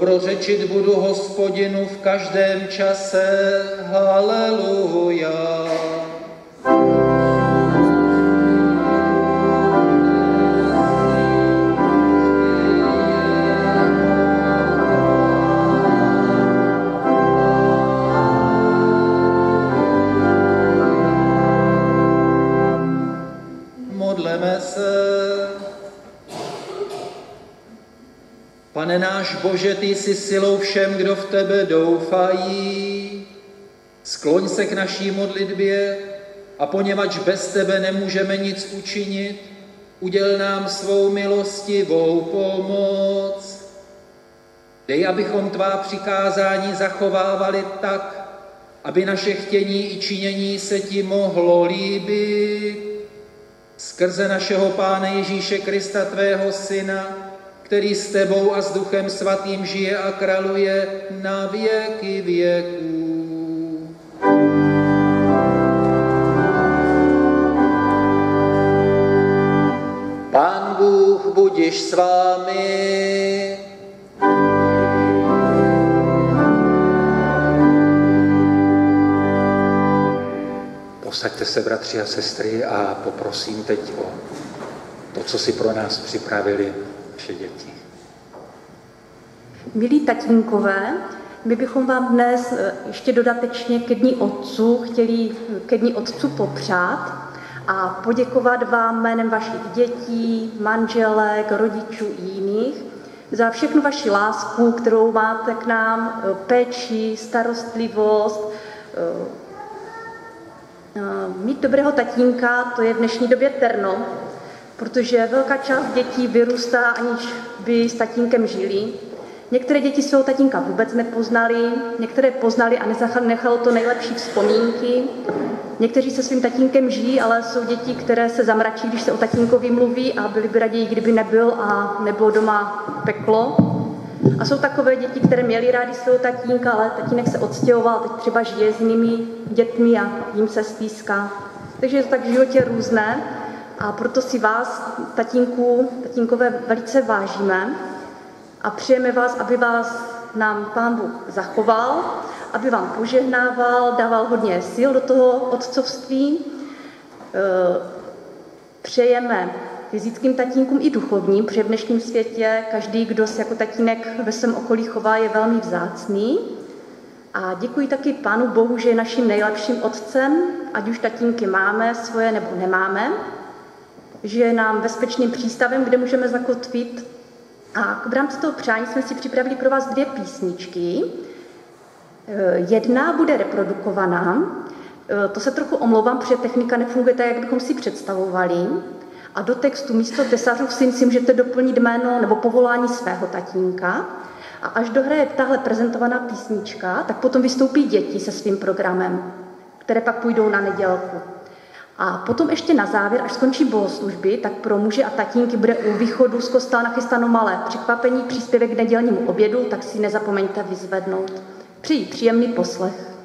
Dobrořečit budu hospodinu v každém čase. Haleluja. Bože, ty jsi silou všem, kdo v tebe doufají. Skloň se k naší modlitbě a poněvadž bez tebe nemůžeme nic učinit, uděl nám svou milostivou pomoc. Dej, abychom tvá přikázání zachovávali tak, aby naše chtění i činění se ti mohlo líbit. Skrze našeho Pána Ježíše Krista, tvého Syna, který s tebou a s Duchem Svatým žije a kraluje na věky věků. Pán Bůh budiš s vámi. Posaďte se, bratři a sestry, a poprosím teď o to, co si pro nás připravili naše děti. Milí tatínkové, my bychom vám dnes eh, ještě dodatečně ke dní otců chtěli ke dní otců popřát a poděkovat vám jménem vašich dětí, manželek, rodičů i jiných za všechnu vaši lásku, kterou máte k nám, eh, péči, starostlivost. Eh, mít dobrého tatínka, to je v dnešní době terno, protože velká část dětí vyrůstá, aniž by s tatínkem žili. Některé děti svého tatínka vůbec nepoznali, některé poznali a nechalo to nejlepší vzpomínky. Někteří se svým tatínkem žijí, ale jsou děti, které se zamračí, když se o tatínkovi mluví a byli by raději, kdyby nebyl a nebylo doma peklo. A jsou takové děti, které měly rádi svého tatínka, ale tatínek se odstěhoval, teď třeba žije s nimi dětmi a jim se stýská. Takže je to tak v životě různé. A proto si vás, tatínku, tatínkové, velice vážíme a přejeme vás, aby vás nám Pán Bůh zachoval, aby vám požehnával, dával hodně sil do toho otcovství. E, přejeme fyzickým tatínkům i duchovním, protože v dnešním světě každý, kdo se jako tatínek ve svém okolí chová, je velmi vzácný. A děkuji taky Pánu Bohu, že je naším nejlepším otcem, ať už tatínky máme svoje nebo nemáme že je nám bezpečným přístavem, kde můžeme zakotvit. A v rámci toho přání jsme si připravili pro vás dvě písničky. Eh, jedna bude reprodukovaná, eh, to se trochu omlouvám, protože technika nefunguje tak, jak bychom si představovali. A do textu místo tesařův syn si můžete doplnit jméno nebo povolání svého tatínka. A až dohraje tahle prezentovaná písnička, tak potom vystoupí děti se svým programem, které pak půjdou na nedělku. A potom ještě na závěr, až skončí bohoslužby, tak pro muže a tatínky bude u východu z kostela nachystáno malé překvapení, příspěvek k nedělnímu obědu, tak si nezapomeňte vyzvednout. Přeji příjemný poslech.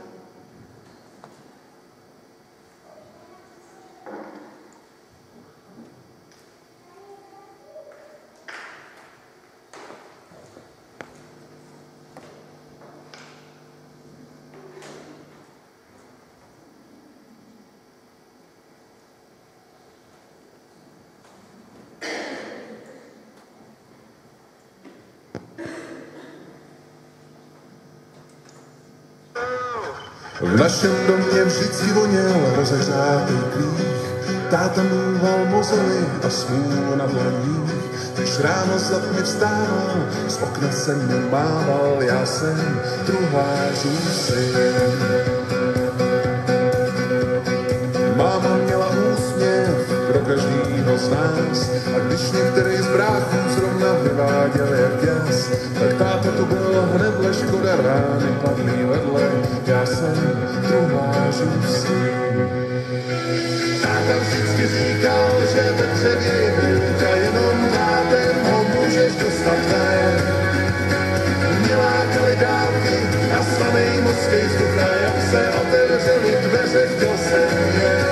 Našem domě vždycky voněl rozehřátý klích, táta mýval mozely a smůlu na dlaních. Když ráno za mě vstával, z okna se mě mával, já jsem druhářů syn. Máma měla úsměv pro každýho z nás a když některý z bráchů vyváděl jak jas, tak táta tu byl hned škoda rány padlý vedle, já jsem druhářův syn. Táta vždycky říkal, že ve dřevě je hůř a jenom mátem ho můžeš dostat ven. Měla dálky a samej mockej vzduch, jak se otevřely dveře, chtěl jsem jen.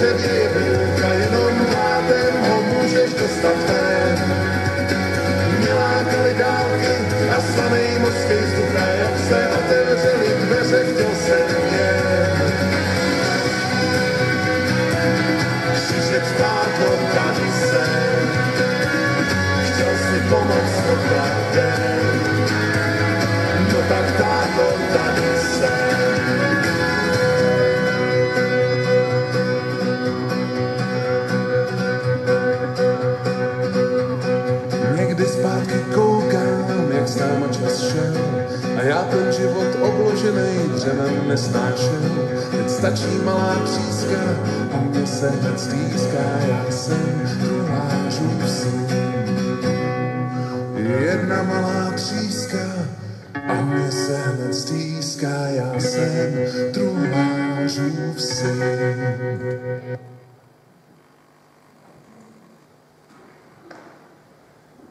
dřevě je vilka, jenom vlátem ho můžeš dostat ven. Mě lákaly dálky a samej mořský vzduch, a jak se otevřely dveře, chtěl jsem jen. Křížek táto, tady jsem, chtěl si pomoct nesnášel. Teď stačí malá tříska a mě se hned stýská, já jsem truhlářův syn. Jedna malá tříska a mě se hned stýská, já jsem truhlářův syn.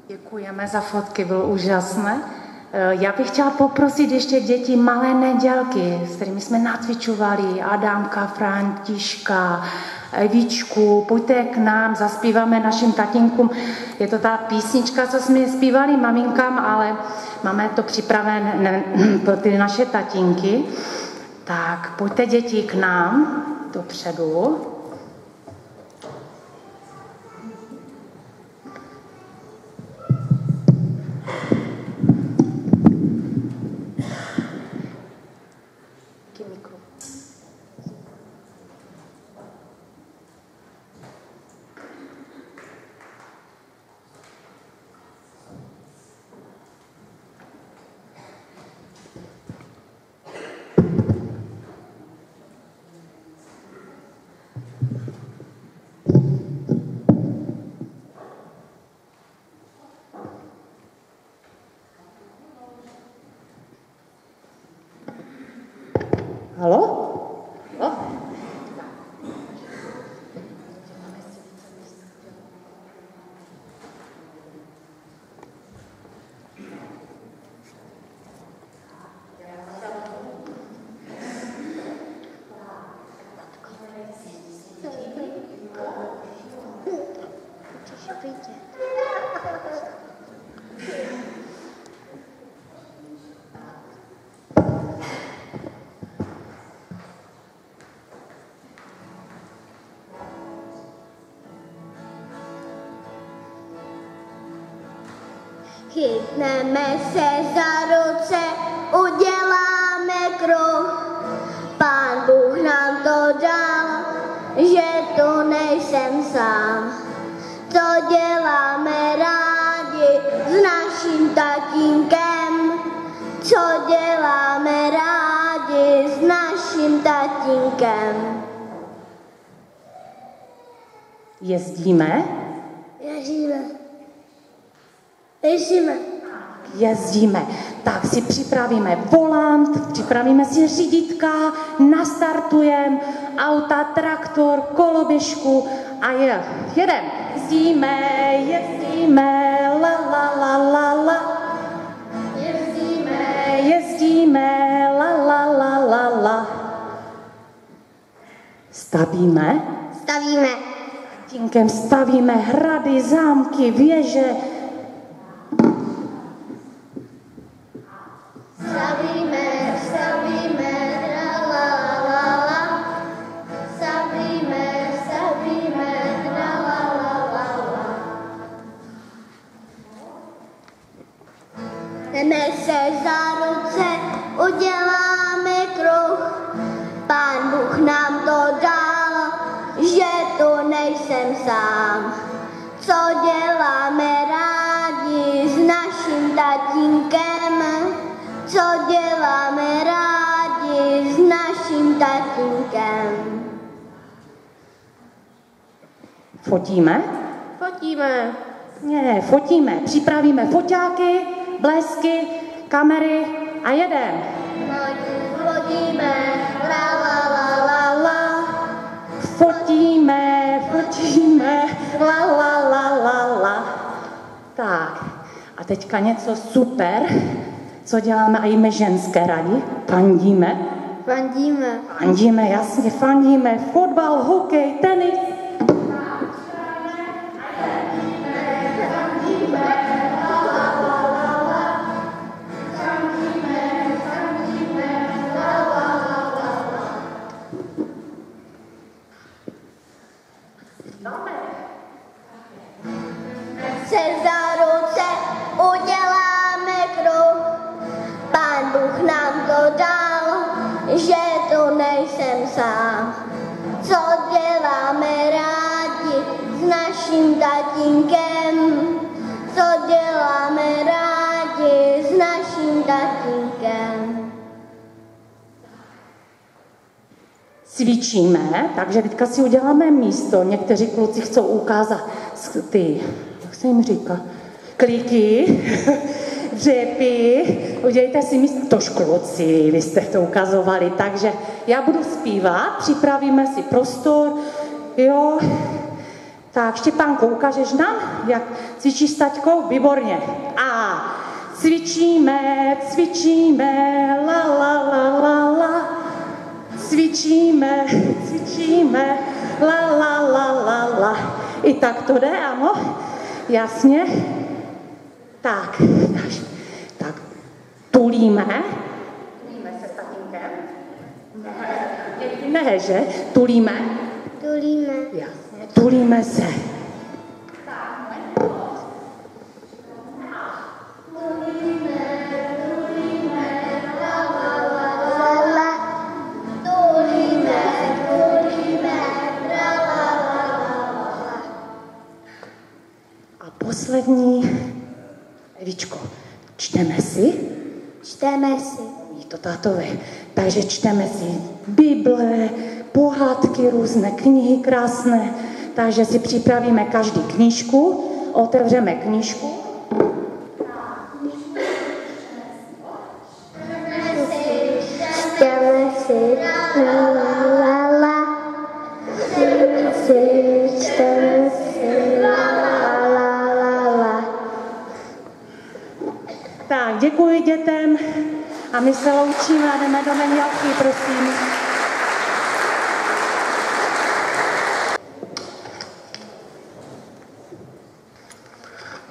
Děkujeme za fotky, bylo úžasné. Eh, Já bych chtěla poprosit ještě děti malé nedělky, s kterými jsme natvičovali, Adamka, Františka, Evičku, pojďte k nám, zaspíváme našim tatínkům. Je to ta písnička, co jsme zpívali maminkám, ale máme to připravené pro ty naše tatínky. Tak pojďte děti k nám dopředu. Chytneme se za ruce, uděláme krok. Pán Bůh nám to dal, že tu nejsem sám. Co děláme rádi s naším tatínkem? Co děláme rádi s naším tatínkem? Jezdíme? Ježíme. Ježíme. Jezdíme. Tak si připravíme volant, připravíme si řídítka, nastartujeme auta, traktor, koloběžku a je, jedem. Jezdíme, jezdíme, la la la la la. Jezdíme, jezdíme, la la la la la. Stavíme, Stavíme. Tinkem stavíme hrady, zámky, věže, děláme rádi s naším tatínkem. Fotíme? Fotíme. Ne, fotíme. Připravíme foťáky, blesky, kamery a jedem. Fotíme, la, la, la, la, la. Fotíme, fotíme, la, la, la, la, la. Tak, a teďka něco super co děláme a i my ženské radi, fandíme. Fandíme. Fandíme, jasně, fandíme. Fotbal, hokej, tenis. Cvičíme, takže teďka si uděláme místo. Někteří kluci chcou ukázat ty, jak se jim říká, kliky, dřepy. Udělejte si místo. Tož kluci, vy jste to ukazovali. Takže já budu zpívat, připravíme si prostor, jo. Tak, Štěpánko, ukážeš nám, jak cvičíš s taťkou? Výborně. A cvičíme, cvičíme, la la la la la. Cvičíme, cvičíme, la la la la la. I tak to jde, ano? Jasně? Tak, tak, tulíme. Tulíme se s tatínkem. Ne, ne, že? Tulíme. Tulíme. Jasně, tulíme se. Tátové. Takže čteme si Bible, pohádky, různé knihy krásné. Takže si připravíme každý knížku, otevřeme knížku. My se loučíme a jdeme do Menjalky, prosím.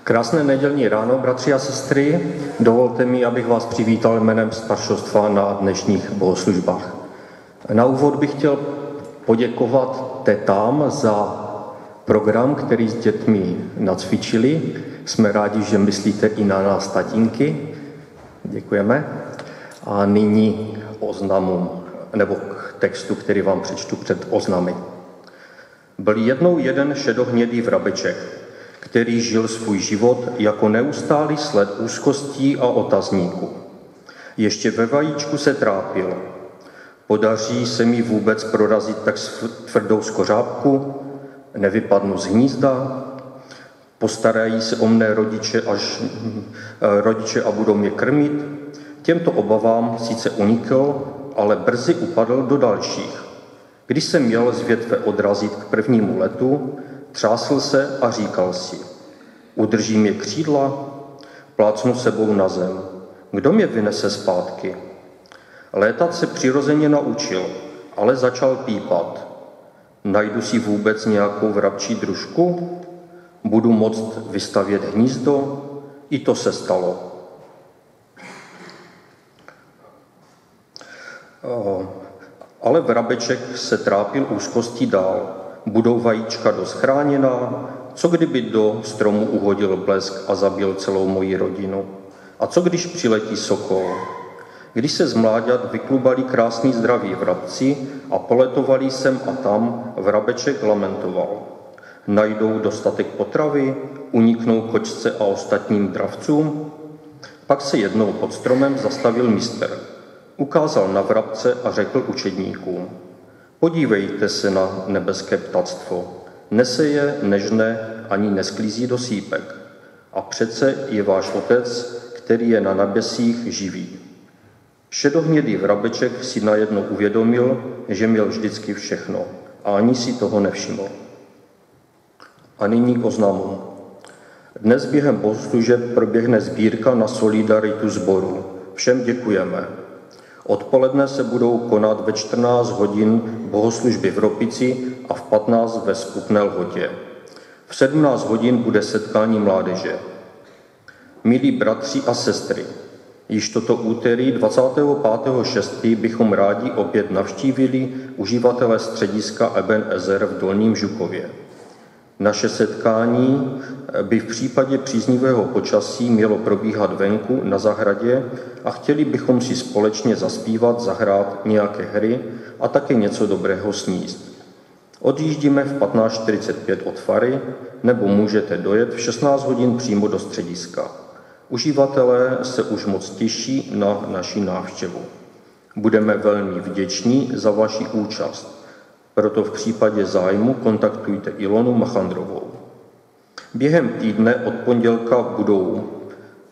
Krásné nedělní ráno, bratři a sestry. Dovolte mi, abych vás přivítal jménem staršostva na dnešních bohoslužbách. Na úvod bych chtěl poděkovat tetám za program, který s dětmi nacvičili. Jsme rádi, že myslíte i na nás tatínky. Děkujeme. A nyní oznamu, nebo k textu, který vám přečtu před oznamy. Byl jednou jeden šedohnědý vrabeček, který žil svůj život jako neustálý sled úzkostí a otazníků. Ještě ve vajíčku se trápil. Podaří se mi vůbec prorazit tak tvrdou skořápku? Nevypadnu z hnízda? Postarají se o mne rodiče, až, eh, rodiče a budou mě krmit? Těmto obavám sice unikl, ale brzy upadl do dalších. Když se měl z větve odrazit k prvnímu letu, třásl se a říkal si, udrží mě křídla, plácnu sebou na zem. Kdo mě vynese zpátky? Létat se přirozeně naučil, ale začal pípat. Najdu si vůbec nějakou vrabčí družku? Budu moct vystavět hnízdo? I to se stalo. Ale vrabeček se trápil úzkostí dál. Budou vajíčka dost chráněná? Co kdyby do stromu uhodil blesk a zabil celou moji rodinu? A co když přiletí sokol? Když se z mláďat vyklubali krásný zdraví vrabci a poletovali sem a tam, vrabeček lamentoval. Najdou dostatek potravy, uniknou kočce a ostatním dravcům? Pak se jednou pod stromem zastavil mistr. Ukázal na vrabce a řekl učedníkům, podívejte se na nebeské ptactvo. Neseje, nežne, ani nesklízí do sípek. A přece je váš otec, který je na nebesích živý. Šedohnědý vrabeček si najednou uvědomil, že měl vždycky všechno a ani si toho nevšiml. A nyní k oznamu. Dnes během bohoslužeb proběhne sbírka na solidaritu sboru. Všem děkujeme. Odpoledne se budou konat ve 14 hodin bohoslužby v Ropici a v 15 ve Skupné lhotě. V 17 hodin bude setkání mládeže. Milí bratři a sestry, Již toto úterý 25.6. bychom rádi opět navštívili uživatele střediska Eben Ezer v Dolním Žukově. Naše setkání by v případě příznivého počasí mělo probíhat venku na zahradě a chtěli bychom si společně zaspívat, zahrát nějaké hry a také něco dobrého sníst. Odjíždíme v 15.45 od Fary, nebo můžete dojet v 16 hodin přímo do střediska. Uživatelé se už moc těší na naši návštěvu. Budeme velmi vděční za vaši účast, proto v případě zájmu kontaktujte Ilonu Machandrovou. Během týdne od pondělka budou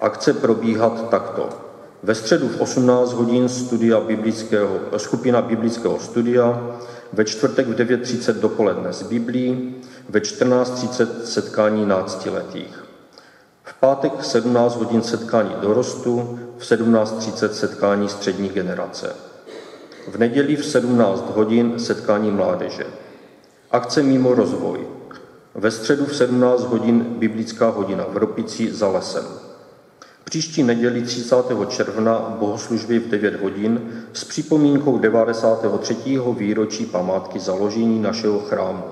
akce probíhat takto. Ve středu v 18 hodin studia biblického, skupina biblického studia, ve čtvrtek v 9.30 dopoledne z Biblí, ve 14.30 setkání náctiletých pátek v 17 hodin setkání dorostu, v 17.30 setkání střední generace. V neděli v 17 hodin setkání mládeže. Akce mimo rozvoj. Ve středu v 17 hodin biblická hodina v Ropici za lesem. Příští neděli 30. června bohoslužby v 9 hodin s připomínkou 93. výročí památky založení našeho chrámu.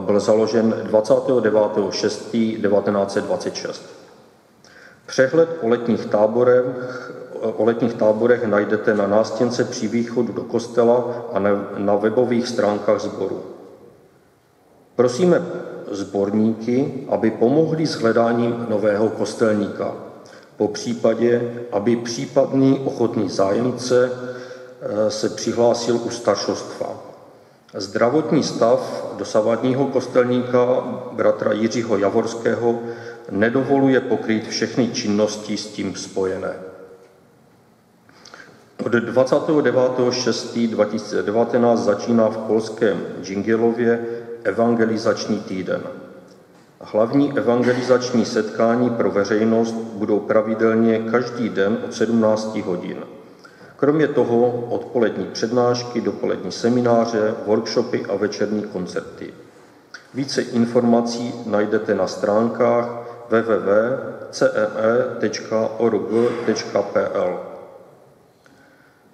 Byl založen 29.6.1926. Přehled o letních táborech, o letních táborech najdete na nástěnce při východu do kostela a na webových stránkách sboru. Prosíme zborníky, aby pomohli s hledáním nového kostelníka. Po případě, aby případný ochotný zájemce eh, se přihlásil u staršostva. Zdravotní stav dosavadního kostelníka bratra Jiřího Javorského nedovoluje pokrýt všechny činnosti s tím spojené. Od 29.6.2019 začíná v polském Džingelově evangelizační týden. Hlavní evangelizační setkání pro veřejnost budou pravidelně každý den od 17 hodin. Kromě toho odpolední přednášky, dopolední semináře, workshopy a večerní koncerty. Více informací najdete na stránkách www.cme.org.pl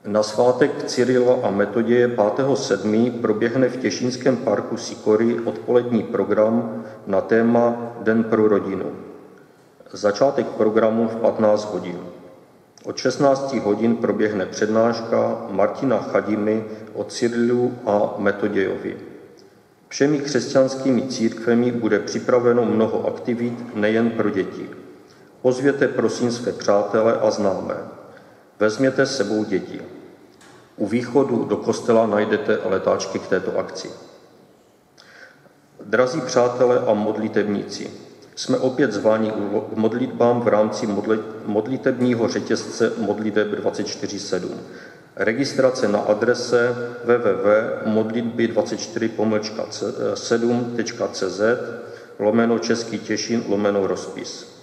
Na svátek Cyrila a Metoděje 5.7. proběhne v Těšínském parku Sikory odpolední program na téma Den pro rodinu. Začátek programu v 15 hodin. Od 16 hodin proběhne přednáška Martina Chadimy o Cyrilu a Metodějovi. Všemi křesťanskými církvemi bude připraveno mnoho aktivit nejen pro děti. Pozvěte prosím své přátele a známé. Vezměte sebou děti. U východu do kostela najdete letáčky k této akci. Drazí přátelé a modlitebníci, jsme opět zváni k modlitbám v rámci modlitebního řetězce Modliteb 24.7. Registrace na adrese www.modlitby24-7.cz lomeno Český Těšin lomeno rozpis.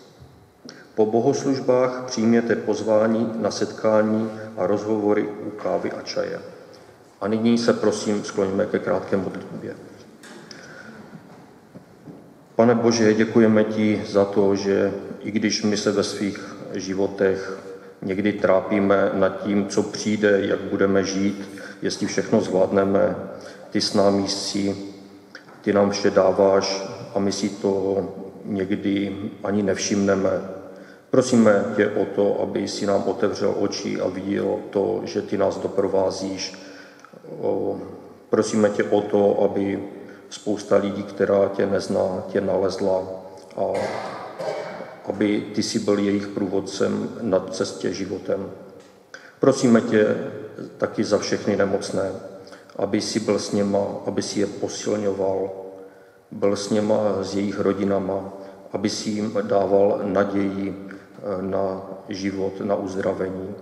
Po bohoslužbách přijměte pozvání na setkání a rozhovory u kávy a čaje. A nyní se prosím skloňme ke krátké modlitbě. Pane Bože, děkujeme ti za to, že i když my se ve svých životech Někdy trápíme nad tím, co přijde, jak budeme žít, jestli všechno zvládneme. Ty s námi jsi, ty nám vše dáváš a my si to někdy ani nevšimneme. Prosíme tě o to, aby si nám otevřel oči a viděl to, že ty nás doprovázíš. Prosíme tě o to, aby spousta lidí, která tě nezná, tě nalezla a aby ty jsi byl jejich průvodcem na cestě životem. Prosíme tě taky za všechny nemocné, aby si byl s něma, aby si je posilňoval, byl s něma, s jejich rodinama, aby si jim dával naději na život, na uzdravení.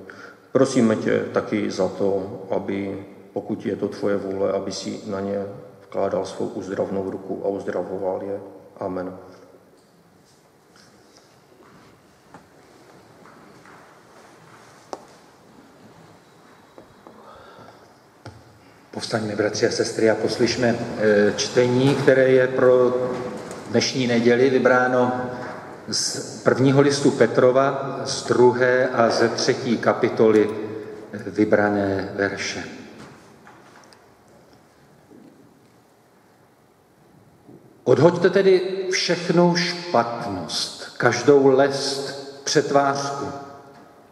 Prosíme tě taky za to, aby, pokud je to tvoje vůle, aby si na ně vkládal svou uzdravnou ruku a uzdravoval je. Amen. Povstaňme, bratři a sestry, a poslyšme eh, čtení, které je pro dnešní neděli vybráno z prvního listu Petrova, z druhé a ze třetí kapitoly vybrané verše. Odhoďte tedy všechnu špatnost, každou lest, přetvářku,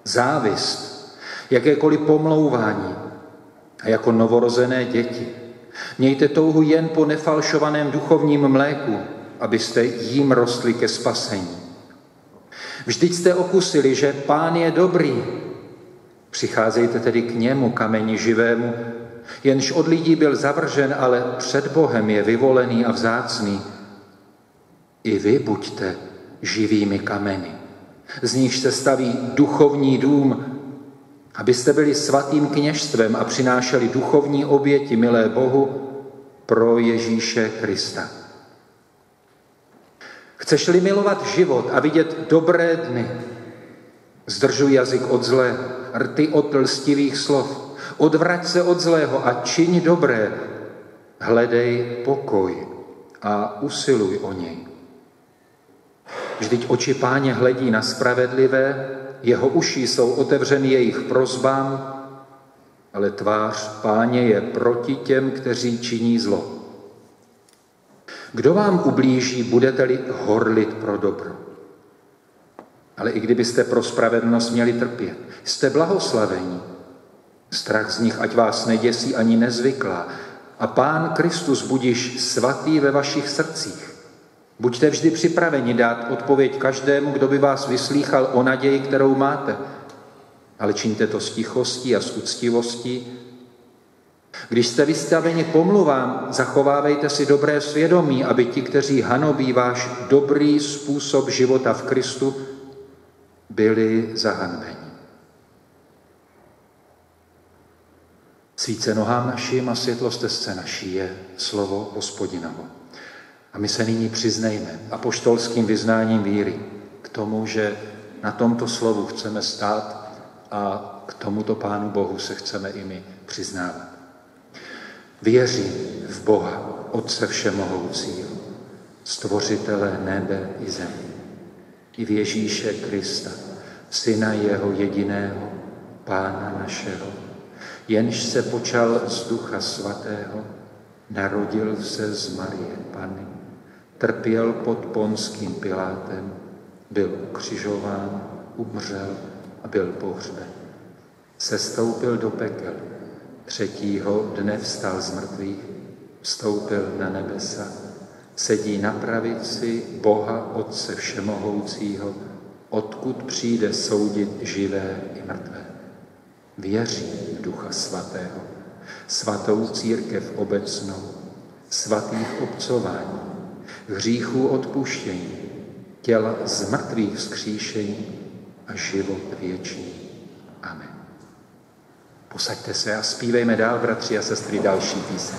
závist, jakékoliv pomlouvání a jako novorozené děti. Mějte touhu jen po nefalšovaném duchovním mléku, abyste jím rostli ke spasení. Vždyť jste okusili, že Pán je dobrý. Přicházejte tedy k němu, kameni živému, jenž od lidí byl zavržen, ale před Bohem je vyvolený a vzácný. I vy buďte živými kameny, z nich se staví duchovní dům, abyste byli svatým kněžstvem a přinášeli duchovní oběti, milé Bohu, pro Ježíše Krista. Chceš-li milovat život a vidět dobré dny, zdržuj jazyk od zlé, rty od lstivých slov, odvrať se od zlého a čiň dobré, hledej pokoj a usiluj o něj. Vždyť oči páně hledí na spravedlivé, jeho uši jsou otevřeny jejich prozbám, ale tvář páně je proti těm, kteří činí zlo. Kdo vám ublíží, budete-li horlit pro dobro. Ale i kdybyste pro spravedlnost měli trpět, jste blahoslavení. Strach z nich ať vás neděsí ani nezvyklá. A Pán Kristus budiš svatý ve vašich srdcích. Buďte vždy připraveni dát odpověď každému, kdo by vás vyslýchal o naději, kterou máte. Ale čiňte to s tichostí a s úctivostí. Když jste vystaveni pomluvám, zachovávejte si dobré svědomí, aby ti, kteří hanobí váš dobrý způsob života v Kristu, byli zahanbeni. Svíce nohám našim a světlo stezce naší je slovo hospodinovo. A my se nyní přiznejme apoštolským vyznáním víry k tomu, že na tomto slovu chceme stát a k tomuto Pánu Bohu se chceme i my přiznávat. Věřím v Boha, Otce Všemohoucího, Stvořitele nebe i země, i v Ježíše Krista, Syna Jeho jediného, Pána našeho, jenž se počal z Ducha Svatého, narodil se z Marie Pany, trpěl pod ponským Pilátem, byl ukřižován, umřel a byl pohřben. Sestoupil do pekel, třetího dne vstal z mrtvých, vstoupil na nebesa, sedí na pravici Boha Otce Všemohoucího, odkud přijde soudit živé i mrtvé. Věří v Ducha Svatého, svatou církev obecnou, svatých obcování, hříchů odpuštění, těla z mrtvých vzkříšení a život věčný. Amen. Posaďte se a zpívejme dál, bratři a sestry, další píseň.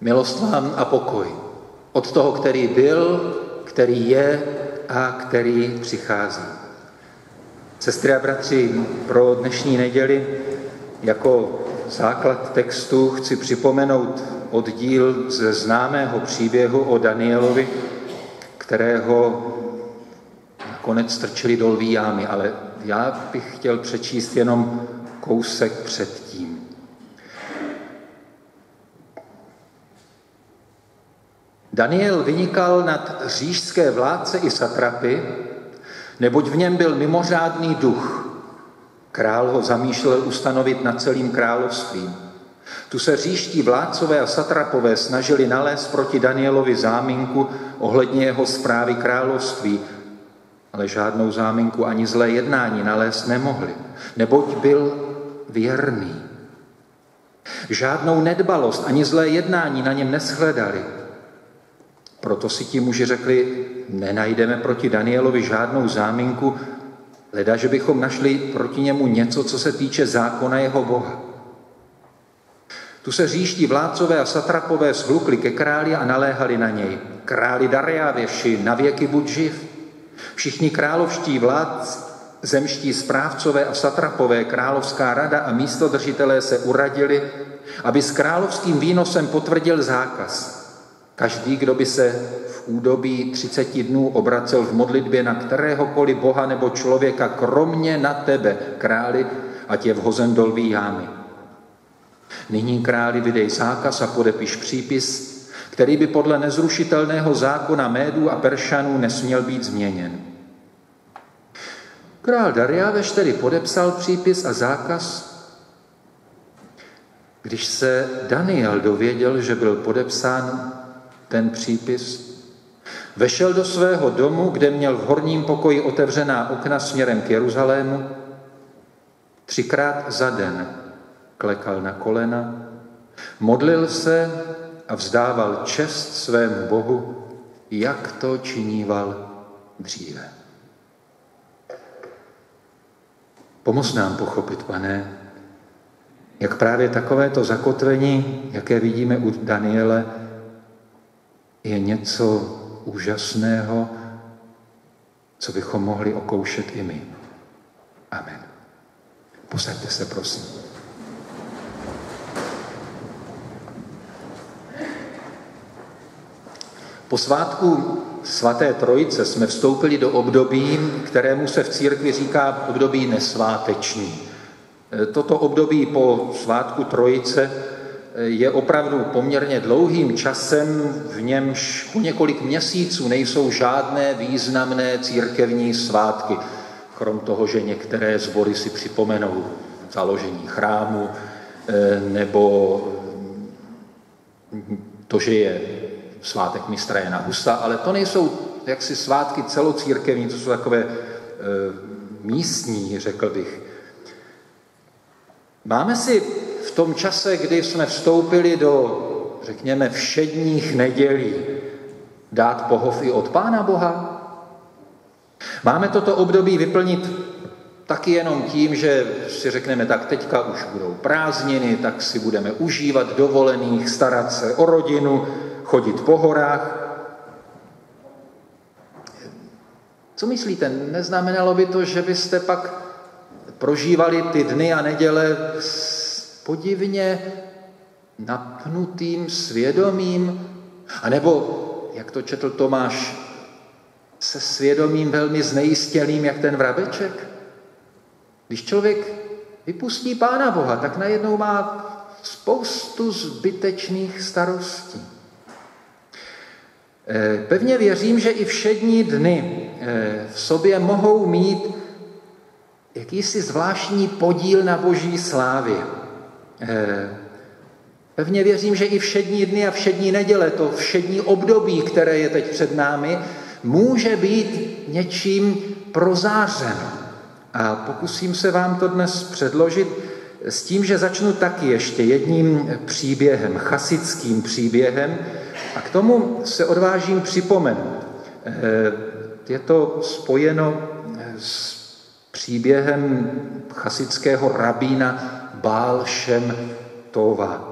Milost vám a pokoj od toho, který byl, který je a který přichází. Sestry a bratři, pro dnešní neděli jako základ textu chci připomenout oddíl ze známého příběhu o Danielovi, kterého nakonec strčili do lví jámy, ale já bych chtěl přečíst jenom kousek předtím. Daniel vynikal nad řížské vládce i satrapy, neboť v něm byl mimořádný duch. Král ho zamýšlel ustanovit nad celým královstvím. Tu se říští vládcové a satrapové snažili nalézt proti Danielovi záminku ohledně jeho zprávy království, ale žádnou záminku ani zlé jednání nalézt nemohli, neboť byl věrný. Žádnou nedbalost ani zlé jednání na něm neschledali. Proto si ti muži řekli, nenajdeme proti Danielovi žádnou záminku, leda, že bychom našli proti němu něco, co se týče zákona jeho Boha. Tu se říští vládcové a satrapové shlukli ke králi a naléhali na něj. Králi Dariávěši, na věky buď živ. Všichni královští vládci, zemští správcové a satrapové, královská rada a místodržitelé se uradili, aby s královským výnosem potvrdil zákaz. Každý, kdo by se v údobí 30 dnů obracel v modlitbě na kteréhokoliv boha nebo člověka, kromě na tebe, králi, ať je vhozen do lví jámy. Nyní králi vydej zákaz a podepiš přípis, který by podle nezrušitelného zákona Médů a Peršanů nesměl být změněn. Král Dariáveš tedy podepsal přípis a zákaz. Když se Daniel dověděl, že byl podepsán ten přípis, vešel do svého domu, kde měl v horním pokoji otevřená okna směrem k Jeruzalému, třikrát za den klekal na kolena, modlil se a vzdával čest svému Bohu, jak to činíval dříve. Pomoz nám pochopit, pane, jak právě takovéto zakotvení, jaké vidíme u Daniele, je něco úžasného, co bychom mohli okoušet i my. Amen. Posaďte se, prosím. Po svátku svaté trojice jsme vstoupili do období, kterému se v církvi říká období nesváteční. Toto období po svátku trojice je opravdu poměrně dlouhým časem, v němž po několik měsíců nejsou žádné významné církevní svátky, krom toho, že některé sbory si připomenou založení chrámu eh, nebo to, že je svátek mistra Jana Husa, ale to nejsou jaksi svátky celocírkevní, to jsou takové e, místní, řekl bych. Máme si v tom čase, kdy jsme vstoupili do, řekněme, všedních nedělí, dát pohov i od Pána Boha? Máme toto období vyplnit taky jenom tím, že si řekneme, tak teďka už budou prázdniny, tak si budeme užívat dovolených, starat se o rodinu, chodit po horách. Co myslíte, neznamenalo by to, že byste pak prožívali ty dny a neděle s podivně napnutým svědomím, a nebo, jak to četl Tomáš, se svědomím velmi znejistělým, jak ten vrabeček? Když člověk vypustí Pána Boha, tak najednou má spoustu zbytečných starostí. Eh, pevně věřím, že i všední dny eh, v sobě mohou mít jakýsi zvláštní podíl na boží slávě. Eh, pevně věřím, že i všední dny a všední neděle, to všední období, které je teď před námi, může být něčím prozářeno. A pokusím se vám to dnes předložit s tím, že začnu taky ještě jedním příběhem, chasickým příběhem, a k tomu se odvážím připomenout. Eh, je to spojeno s příběhem chasického rabína Bál Šem Tova.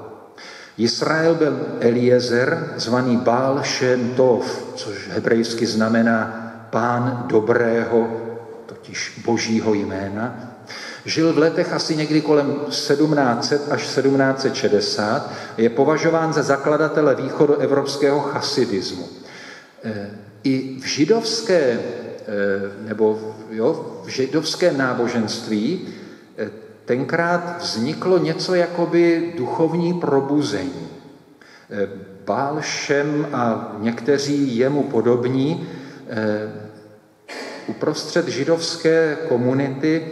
Israel byl Eliezer, zvaný Baal Shem Tov, což hebrejsky znamená pán dobrého, totiž božího jména. Žil v letech asi někdy kolem 1700 až 1760. Je považován za zakladatele východoevropského chasidismu. E, I v židovské, e, nebo jo, v židovském náboženství tenkrát vzniklo něco jakoby duchovní probuzení. Bálšem a někteří jemu podobní uprostřed židovské komunity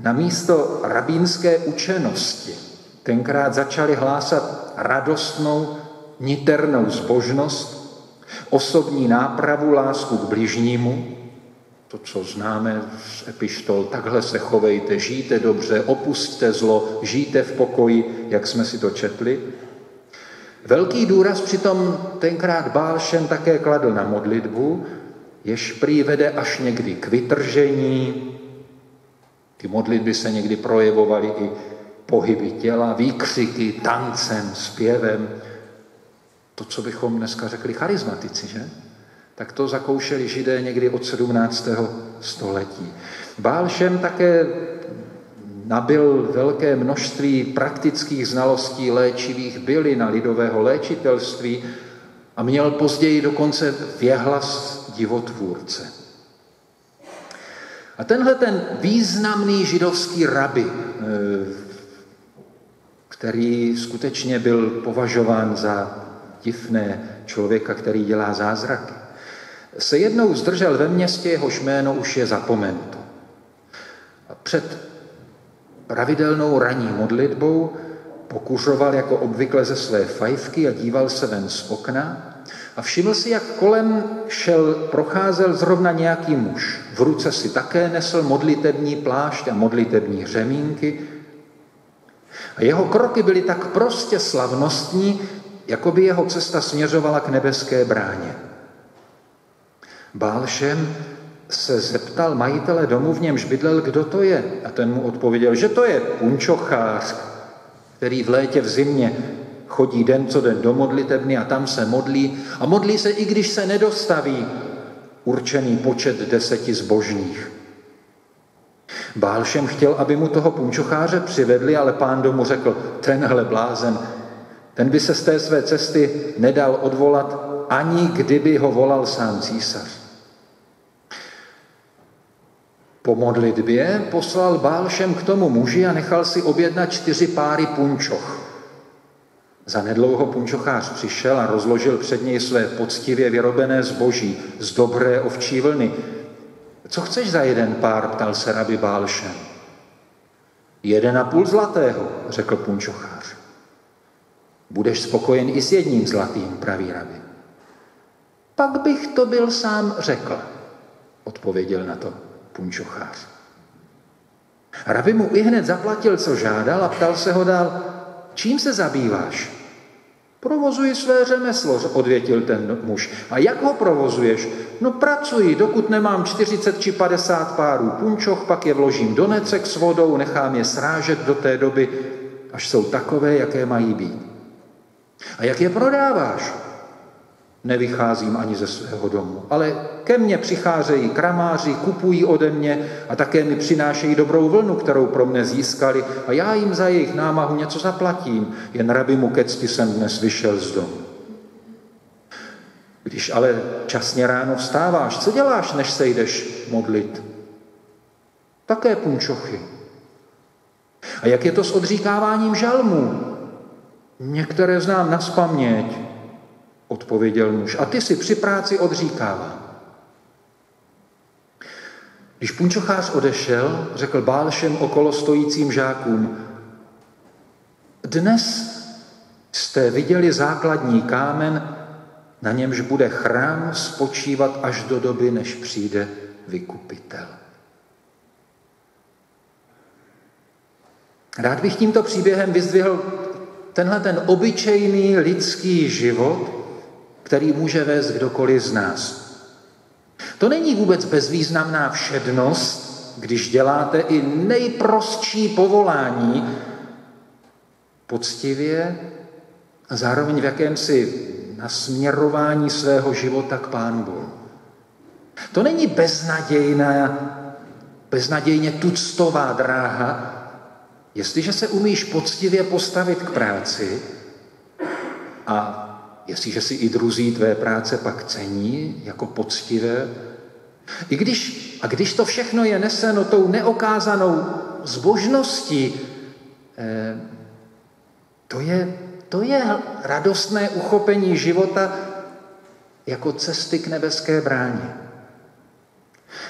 na místo rabínské učenosti tenkrát začali hlásat radostnou, niternou zbožnost, osobní nápravu, lásku k bližnímu, to, co známe z epištol, takhle se chovejte, žijte dobře, opustte zlo, žijte v pokoji, jak jsme si to četli. Velký důraz přitom tenkrát Bálšem také kladl na modlitbu, jež prý vede až někdy k vytržení, ty modlitby se někdy projevovaly i pohyby těla, výkřiky, tancem, zpěvem. To, co bychom dneska řekli charizmatici, že? Tak to zakoušeli židé někdy od 17. století. Bálšem také nabil velké množství praktických znalostí léčivých bylin a lidového léčitelství a měl později dokonce věhlas divotvůrce. A tenhle ten významný židovský rabi, eh, který skutečně byl považován za divné člověka, který dělá zázraky, se jednou zdržel ve městě, jehož jméno už je zapomenuto. Před pravidelnou ranní modlitbou pokuřoval jako obvykle ze své fajfky a díval se ven z okna a všiml si, jak kolem šel, procházel zrovna nějaký muž. V ruce si také nesl modlitební plášť a modlitební řemínky. A jeho kroky byly tak prostě slavnostní, jako by jeho cesta směřovala k nebeské bráně. Bálšem se zeptal majitele domu, v němž bydlel, kdo to je. A ten mu odpověděl, že to je punčochář, který v létě v zimě chodí den co den do modlitebny a tam se modlí a modlí se i když se nedostaví určený počet deseti zbožných. Bálšem chtěl, aby mu toho punčocháře přivedli, ale pán domu řekl, tenhle blázen, ten by se z té své cesty nedal odvolat, ani kdyby ho volal sám císař. Po modlitbě poslal Bálšem k tomu muži a nechal si objednat čtyři páry punčoch. Za nedlouho punčochář přišel a rozložil před něj své poctivě vyrobené zboží z dobré ovčí vlny. Co chceš za jeden pár, ptal se rabi Bálšem. Jeden a půl zlatého, řekl punčochář. Budeš spokojen i s jedním zlatým, praví rabi. Pak bych to byl sám řekl, odpověděl na to punčochář. Rabi mu i hned zaplatil, co žádal a ptal se ho dál, čím se zabýváš? Provozuji své řemeslo, odvětil ten muž. A jak ho provozuješ? No pracuji, dokud nemám 40 či 50 párů punčoch, pak je vložím do necek s vodou, nechám je srážet do té doby, až jsou takové, jaké mají být. A jak je prodáváš? Nevycházím ani ze svého domu. Ale ke mně přicházejí kramáři, kupují ode mě a také mi přinášejí dobrou vlnu, kterou pro mne získali a já jim za jejich námahu něco zaplatím. Jen rabi mu kecti jsem dnes vyšel z domu. Když ale časně ráno vstáváš, co děláš, než se jdeš modlit? Také punčochy. A jak je to s odříkáváním žalmů? Některé znám na spaměť, odpověděl muž. A ty si při práci odříkává. Když punčochář odešel, řekl Bálšem okolo stojícím žákům, dnes jste viděli základní kámen, na němž bude chrám spočívat až do doby, než přijde vykupitel. Rád bych tímto příběhem vyzdvihl tenhle ten obyčejný lidský život, který může vést kdokoliv z nás. To není vůbec bezvýznamná všednost, když děláte i nejprostší povolání poctivě a zároveň v jakémsi nasměrování svého života k Pánu Bohu. To není beznadějná, beznadějně tuctová dráha, jestliže se umíš poctivě postavit k práci a jestliže si i druzí tvé práce pak cení jako poctivé, i když, a když to všechno je neseno tou neokázanou zbožností, eh, to je, to je radostné uchopení života jako cesty k nebeské bráně.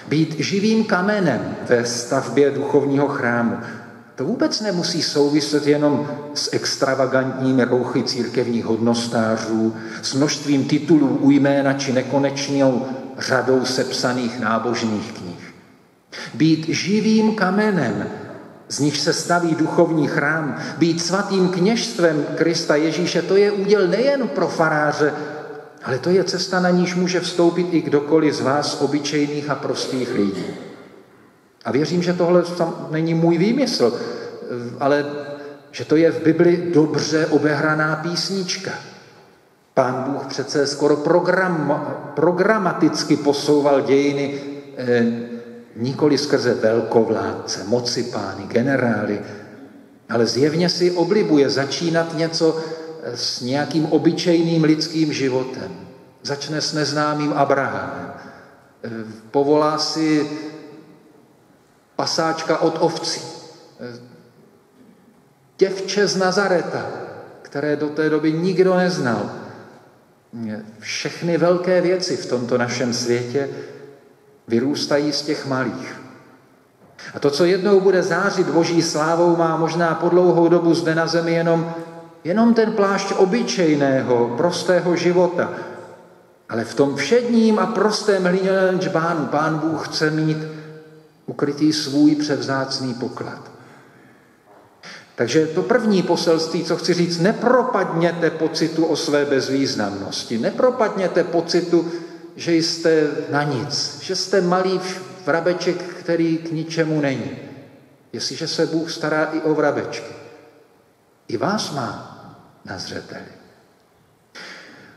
Být živým kamenem ve stavbě duchovního chrámu, to vůbec nemusí souviset jenom s extravagantními rouchy církevních hodnostářů, s množstvím titulů u jména či nekonečnou řadou sepsaných nábožných knih. Být živým kamenem, z nich se staví duchovní chrám, být svatým kněžstvem Krista Ježíše, to je úděl nejen pro faráře, ale to je cesta, na níž může vstoupit i kdokoliv z vás, obyčejných a prostých lidí. A věřím, že tohle není můj výmysl, ale že to je v Bibli dobře obehraná písnička. Pán Bůh přece skoro program, programaticky posouval dějiny eh, nikoli skrze velkovládce, moci pány, generály, ale zjevně si oblibuje začínat něco eh, s nějakým obyčejným lidským životem. Začne s neznámým Abrahamem. Eh, povolá si pasáčka od ovcí. Děvče z Nazareta, které do té doby nikdo neznal. Všechny velké věci v tomto našem světě vyrůstají z těch malých. A to, co jednou bude zářit boží slávou, má možná po dlouhou dobu zde na zemi jenom, jenom ten plášť obyčejného, prostého života. Ale v tom všedním a prostém hliněném džbánu pán Bůh chce mít ukrytý svůj převzácný poklad. Takže to první poselství, co chci říct, nepropadněte pocitu o své bezvýznamnosti, nepropadněte pocitu, že jste na nic, že jste malý vrabeček, který k ničemu není. Jestliže se Bůh stará i o vrabečky. I vás má na zřeteli.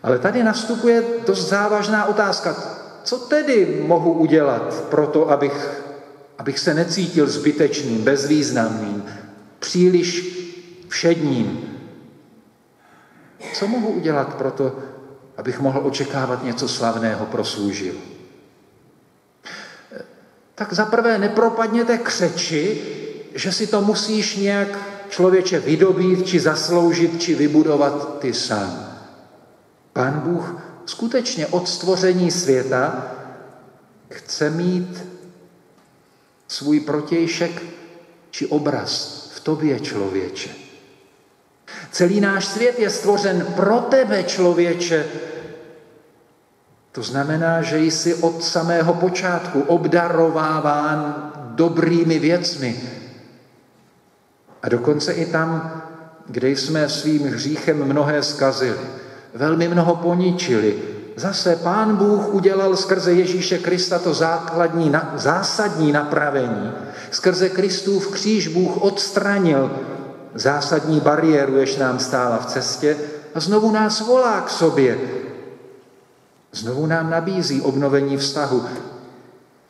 Ale tady nastupuje dost závažná otázka. Co tedy mohu udělat pro to, abych abych se necítil zbytečným, bezvýznamným, příliš všedním. Co mohu udělat pro to, abych mohl očekávat něco slavného pro svůj život? Tak zaprvé nepropadněte křeči, že si to musíš nějak člověče vydobít, či zasloužit, či vybudovat ty sám. Pán Bůh skutečně od stvoření světa chce mít svůj protějšek či obraz v tobě, člověče. Celý náš svět je stvořen pro tebe, člověče. To znamená, že jsi od samého počátku obdarováván dobrými věcmi. A dokonce i tam, kde jsme svým hříchem mnohé zkazili, velmi mnoho poničili, Zase Pán Bůh udělal skrze Ježíše Krista to základní, zásadní napravení. Skrze Kristův kříž Bůh odstranil zásadní bariéru, jež nám stála v cestě a znovu nás volá k sobě. Znovu nám nabízí obnovení vztahu.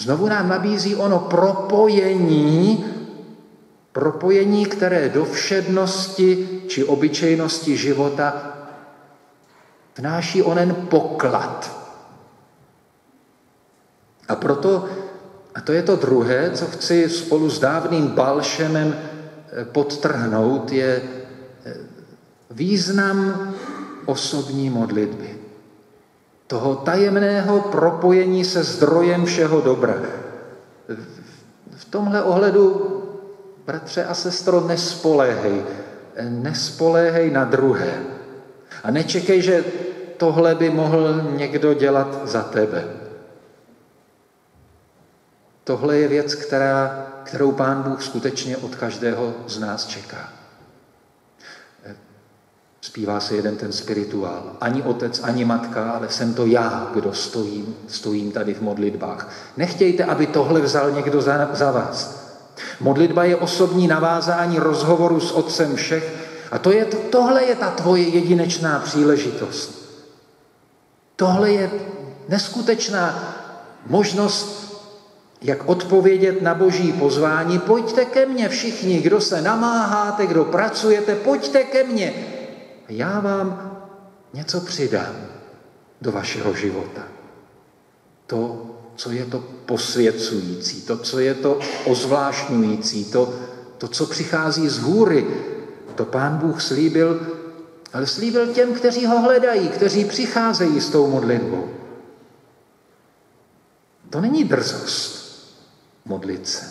Znovu nám nabízí ono propojení, propojení, které do všednosti či obyčejnosti života vnáší onen poklad. A proto, a to je to druhé, co chci spolu s dávným Balšemem eh, podtrhnout, je eh, význam osobní modlitby. Toho tajemného propojení se zdrojem všeho dobra. V tomhle ohledu, bratře a sestro, nespoléhej. Nespoléhej na druhé. A nečekej, že tohle by mohl někdo dělat za tebe. Tohle je věc, která, kterou Pán Bůh skutečně od každého z nás čeká. Zpívá se jeden ten spirituál. Ani otec, ani matka, ale jsem to já, kdo stojím, stojím tady v modlitbách. Nechtějte, aby tohle vzal někdo za, za vás. Modlitba je osobní navázání rozhovoru s Otcem všech A to je, tohle je ta tvoje jedinečná příležitost. Tohle je neskutečná možnost, jak odpovědět na boží pozvání. Pojďte ke mně všichni, kdo se namáháte, kdo pracujete, pojďte ke mně. A já vám něco přidám do vašeho života. To, co je to posvěcující, to, co je to ozvláštňující, to, to, co přichází z hůry, to pán Bůh slíbil, ale slíbil těm, kteří ho hledají, kteří přicházejí s tou modlitbou. To není drzost modlit se.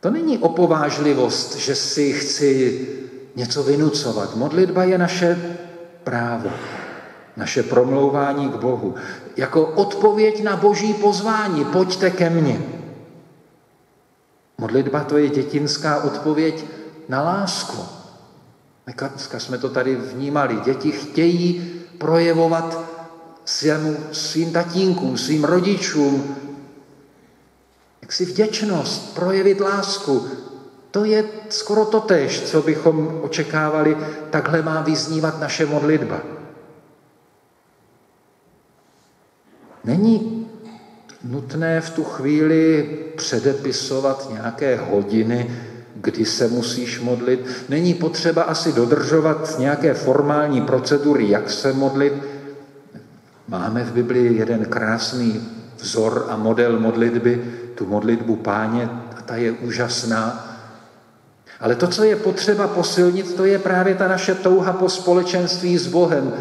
To není opovážlivost, že si chci něco vynucovat. Modlitba je naše právo, naše promlouvání k Bohu. Jako odpověď na boží pozvání, pojďte ke mně. Modlitba to je dětinská odpověď na lásku. Dneska jsme to tady vnímali. Děti chtějí projevovat svým, svým tatínkům, svým rodičům, jak si vděčnost, projevit lásku. To je skoro to tež, co bychom očekávali, takhle má vyznívat naše modlitba. Není nutné v tu chvíli předepisovat nějaké hodiny, kdy se musíš modlit. Není potřeba asi dodržovat nějaké formální procedury, jak se modlit. Máme v Biblii jeden krásný vzor a model modlitby, tu modlitbu páně, a ta je úžasná. Ale to, co je potřeba posilnit, to je právě ta naše touha po společenství s Bohem.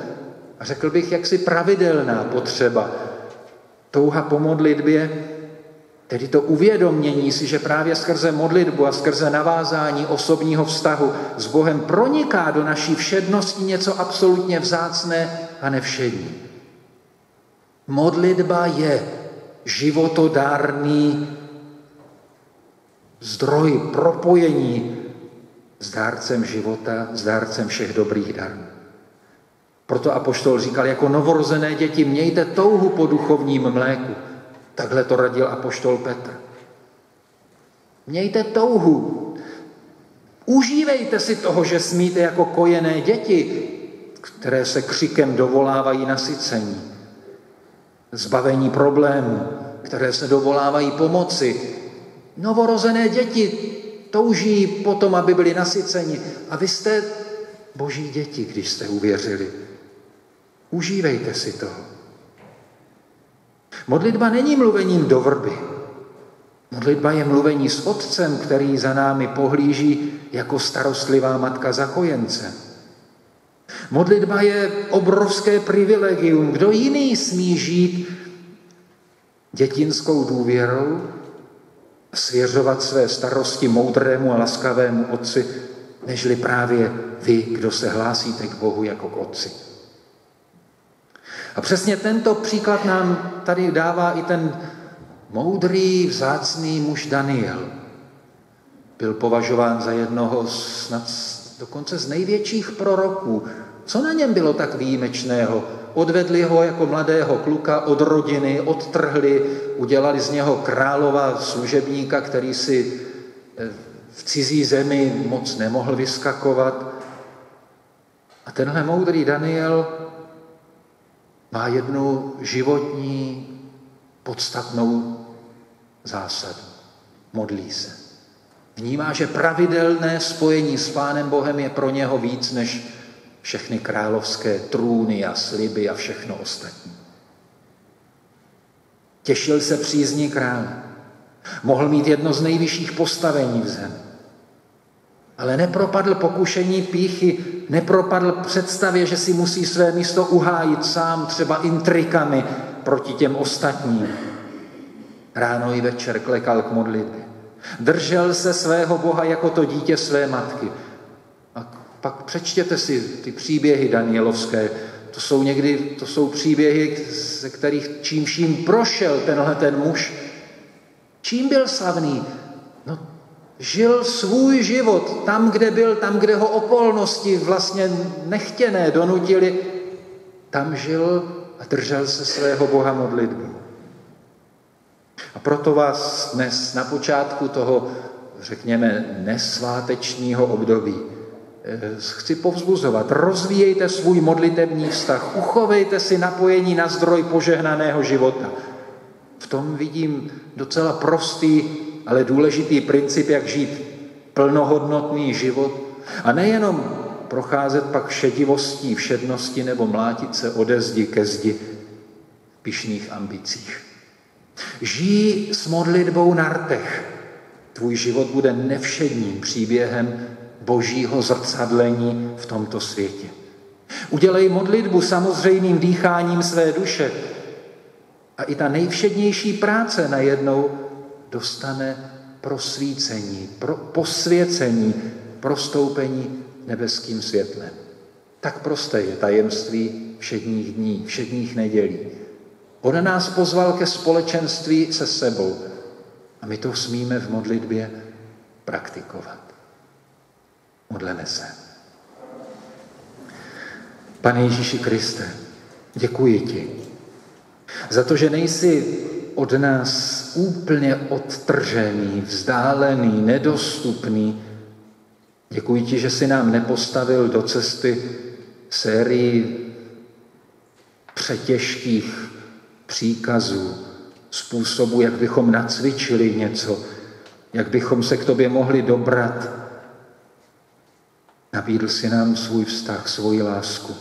A řekl bych, jaksi pravidelná potřeba. Touha po modlitbě, Tedy to uvědomění si, že právě skrze modlitbu a skrze navázání osobního vztahu s Bohem proniká do naší všednosti něco absolutně vzácné a nevšední. Modlitba je životodárný zdroj propojení s dárcem života, s dárcem všech dobrých darů. Proto apoštol říkal, jako novorozené děti, mějte touhu po duchovním mléku, Takhle to radil apoštol Petr. Mějte touhu. Užívejte si toho, že smíte jako kojené děti, které se křikem dovolávají nasycení. Zbavení problémů, které se dovolávají pomoci. Novorozené děti touží potom, aby byli nasyceni. A vy jste boží děti, když jste uvěřili. Užívejte si toho. Modlitba není mluvením do vrby. Modlitba je mluvení s Otcem, který za námi pohlíží jako starostlivá matka za kojence. Modlitba je obrovské privilegium. Kdo jiný smí žít dětinskou důvěrou, svěřovat své starosti moudrému a laskavému Otci, nežli právě vy, kdo se hlásíte k Bohu jako k Otci. A přesně tento příklad nám tady dává i ten moudrý, vzácný muž Daniel. Byl považován za jednoho snad dokonce z největších proroků. Co na něm bylo tak výjimečného? Odvedli ho jako mladého kluka od rodiny, odtrhli, udělali z něho králova služebníka, který si eh, v cizí zemi moc nemohl vyskakovat. A tenhle moudrý Daniel má jednu životní podstatnou zásadu. Modlí se. Vnímá, že pravidelné spojení s Pánem Bohem je pro něho víc než všechny královské trůny a sliby a všechno ostatní. Těšil se přízní krále. Mohl mít jedno z nejvyšších postavení v zemi. Ale nepropadl pokušení píchy, nepropadl představě, že si musí své místo uhájit sám třeba intrikami proti těm ostatním. Ráno i večer klekal k modlitbě. Držel se svého Boha jako to dítě své matky. A pak přečtěte si ty příběhy Danielovské. To jsou někdy, to jsou příběhy, ze kterých čím vším prošel tenhle ten muž. Čím byl slavný? Žil svůj život tam, kde byl, tam, kde ho okolnosti vlastně nechtěné donutili, tam žil a držel se svého Boha modlitby. A proto vás dnes na počátku toho, řekněme, nesvátečního období eh, chci povzbuzovat, rozvíjejte svůj modlitební vztah, uchovejte si napojení na zdroj požehnaného života. V tom vidím docela prostý, ale důležitý princip, jak žít plnohodnotný život a nejenom procházet pak šedivostí, všednosti nebo mlátit se ode zdi ke zdi v pišných ambicích. Žij s modlitbou na rtech. Tvůj život bude nevšedním příběhem božího zrcadlení v tomto světě. Udělej modlitbu samozřejmým dýcháním své duše a i ta nejvšednější práce najednou dostane prosvícení, pro, posvěcení, prostoupení nebeským světlem. Tak prosté je tajemství všedních dní, všedních nedělí. On nás pozval ke společenství se sebou a my to smíme v modlitbě praktikovat. Modleme se. Pane Ježíši Kriste, děkuji ti za to, že nejsi od nás úplně odtržený, vzdálený, nedostupný. Děkuji ti, že si nám nepostavil do cesty sérii přetěžkých příkazů, způsobu, jak bychom nacvičili něco, jak bychom se k tobě mohli dobrat. Nabídl si nám svůj vztah, svoji lásku.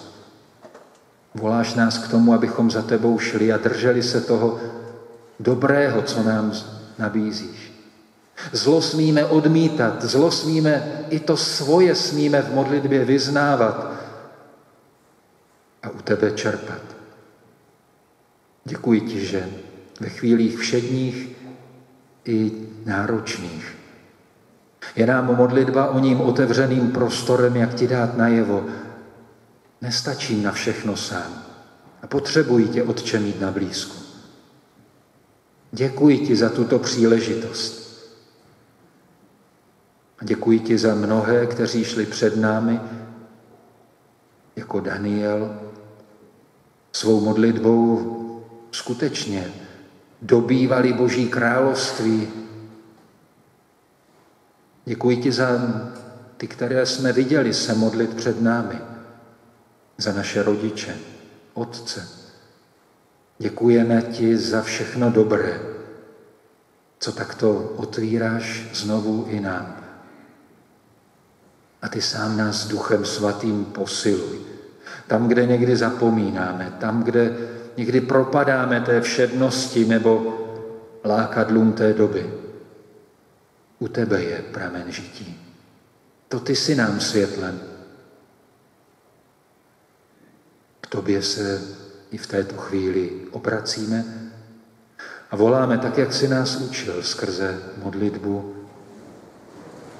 Voláš nás k tomu, abychom za tebou šli a drželi se toho dobrého, co nám nabízíš. Zlo smíme odmítat, zlo smíme, i to svoje smíme v modlitbě vyznávat a u tebe čerpat. Děkuji ti, že ve chvílích všedních i náročných je nám modlitba o ním otevřeným prostorem, jak ti dát najevo. Nestačím na všechno sám a potřebuji tě, Otče, mít na blízku. Děkuji ti za tuto příležitost. A děkuji ti za mnohé, kteří šli před námi, jako Daniel, svou modlitbou skutečně dobývali Boží království. Děkuji ti za ty, které jsme viděli se modlit před námi, za naše rodiče, otce. Děkujeme ti za všechno dobré, co takto otvíráš znovu i nám. A ty sám nás duchem svatým posiluj. Tam, kde někdy zapomínáme, tam, kde někdy propadáme té všednosti nebo lákadlům té doby. U tebe je pramen žití. To ty si nám světlem. K tobě se i v této chvíli obracíme a voláme tak, jak si nás učil skrze modlitbu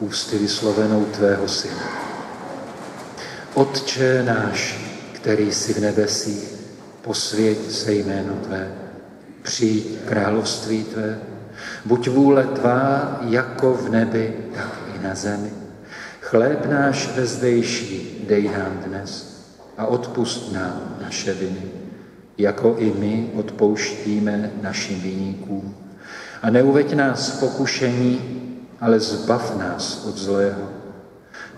ústy vyslovenou tvého syna. Otče náš, který jsi v nebesích, posvěť se jméno Tvé, přijď království Tvé, buď vůle Tvá jako v nebi, tak i na zemi. Chléb náš vezdejší dej nám dnes a odpust nám naše viny, jako i my odpouštíme našim viníkům. A neuveď nás v pokušení, ale zbav nás od zlého.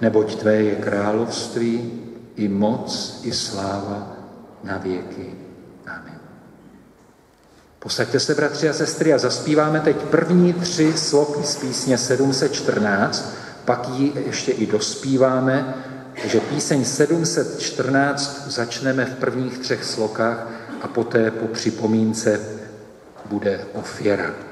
Neboť Tvé je království, i moc, i sláva na věky. Amen. Posaďte se, bratři a sestry, a zaspíváme teď první tři sloky z písně 714, pak ji ještě i dospíváme, že píseň 714 začneme v prvních třech slokách a poté po připomínce bude ofěra.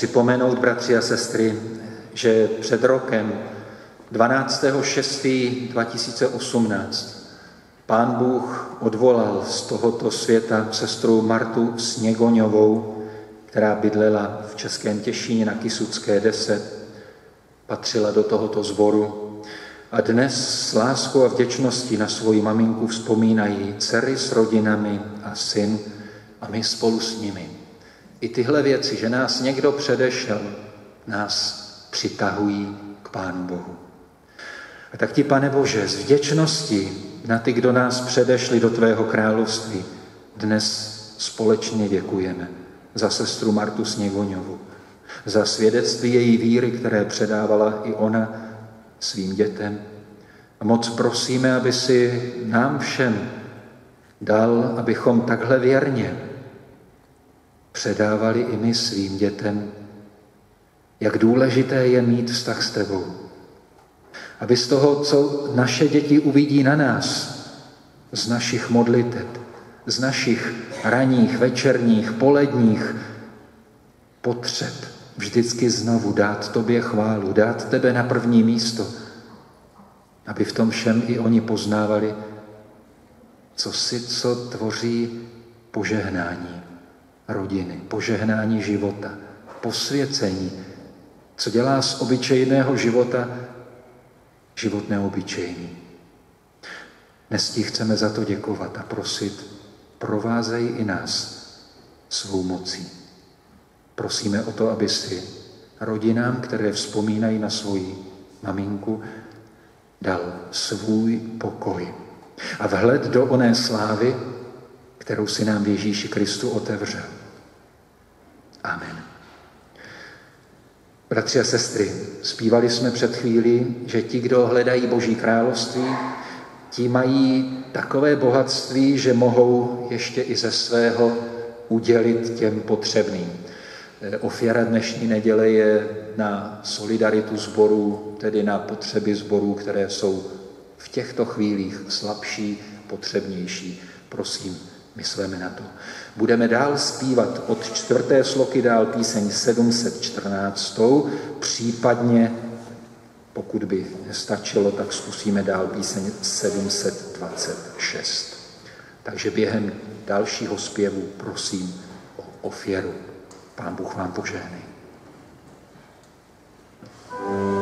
Připomenout, bratři a sestry, že před rokem 12.6.2018 pán Bůh odvolal z tohoto světa sestru Martu Sněgoňovou, která bydlela v Českém Těšíně na Kisucké 10, patřila do tohoto zboru a dnes s láskou a vděčností na svoji maminku vzpomínají dcery s rodinami a syn a my spolu s nimi. I tyhle věci, že nás někdo předešel, nás přitahují k Pánu Bohu. A tak ti, pane Bože, z vděčnosti na ty, kdo nás předešli do tvého království, dnes společně děkujeme za sestru Martu Sněgoňovu, za svědectví její víry, které předávala i ona svým dětem. A moc prosíme, aby si nám všem dal, abychom takhle věrně předávali i my svým dětem, jak důležité je mít vztah s tebou. Aby z toho, co naše děti uvidí na nás, z našich modliteb, z našich raních, večerních, poledních potřeb, vždycky znovu dát tobě chválu, dát tebe na první místo, aby v tom všem i oni poznávali, co si, co tvoří požehnání rodiny, požehnání života, posvěcení, co dělá z obyčejného života život neobyčejný. Dnes ti chceme za to děkovat a prosit, provázej i nás svou mocí. Prosíme o to, aby si rodinám, které vzpomínají na svoji maminku, dal svůj pokoj. A vhled do oné slávy, kterou si nám Ježíši Kristu otevřel. Amen. Bratři a sestry, zpívali jsme před chvílí, že ti, kdo hledají Boží království, ti mají takové bohatství, že mohou ještě i ze svého udělit těm potřebným. Eh, ofiara dnešní neděle je na solidaritu zborů, tedy na potřeby zborů, které jsou v těchto chvílích slabší, potřebnější. Prosím, myslíme na to. Budeme dál zpívat od čtvrté sloky dál píseň 714, případně pokud by nestačilo, tak zkusíme dál píseň 726. Takže během dalšího zpěvu prosím o ofěru. Pán Bůh vám požehnej. Měl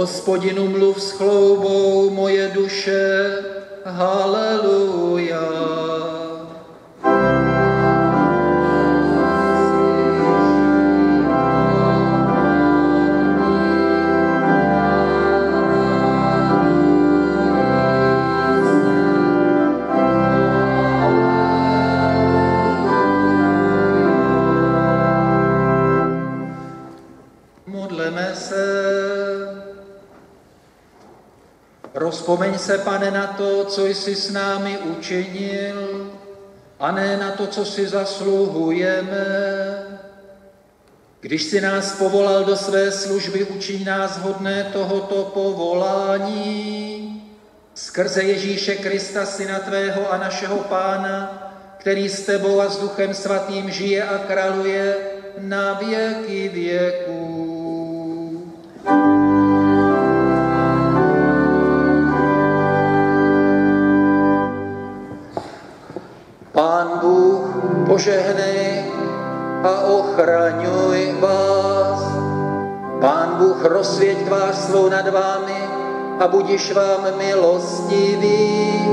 hospodinu mluv s chloubou moje duše, se, pane, na to, co jsi s námi učinil, a ne na to, co si zasluhujeme. Když si nás povolal do své služby, učiň nás hodné tohoto povolání. Skrze Ježíše Krista, Syna Tvého a našeho Pána, který s Tebou a s Duchem Svatým žije a kraluje na věky věků. Požehnej a ochraňuj vás. Pán Bůh rozsvěť tvář svou nad vámi a budiš vám milostivý.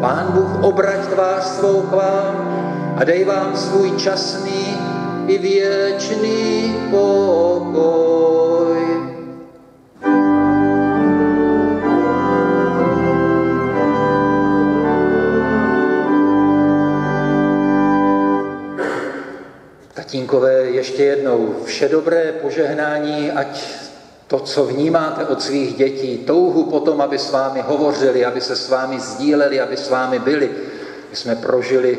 Pán Bůh obrať tvář svou k vám a dej vám svůj časný i věčný pokoj. Tatínkové, ještě jednou vše dobré požehnání, ať to, co vnímáte od svých dětí, touhu potom, aby s vámi hovořili, aby se s vámi sdíleli, aby s vámi byli. My jsme prožili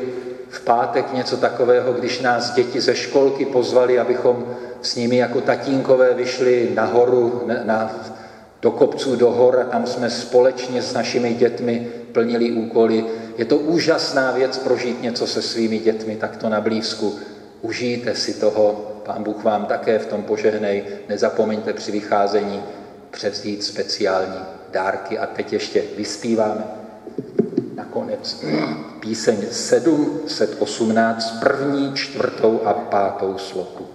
v pátek něco takového, když nás děti ze školky pozvali, abychom s nimi jako tatínkové vyšli nahoru, na, do kopců, do hor a tam jsme společně s našimi dětmi plnili úkoly. Je to úžasná věc prožít něco se svými dětmi takto na blízku. Užijte si toho, Pán Bůh vám také v tom požehnej. Nezapomeňte při vycházení převzít speciální dárky. A teď ještě vyspíváme nakonec píseň 718, první, čtvrtou a pátou sloku.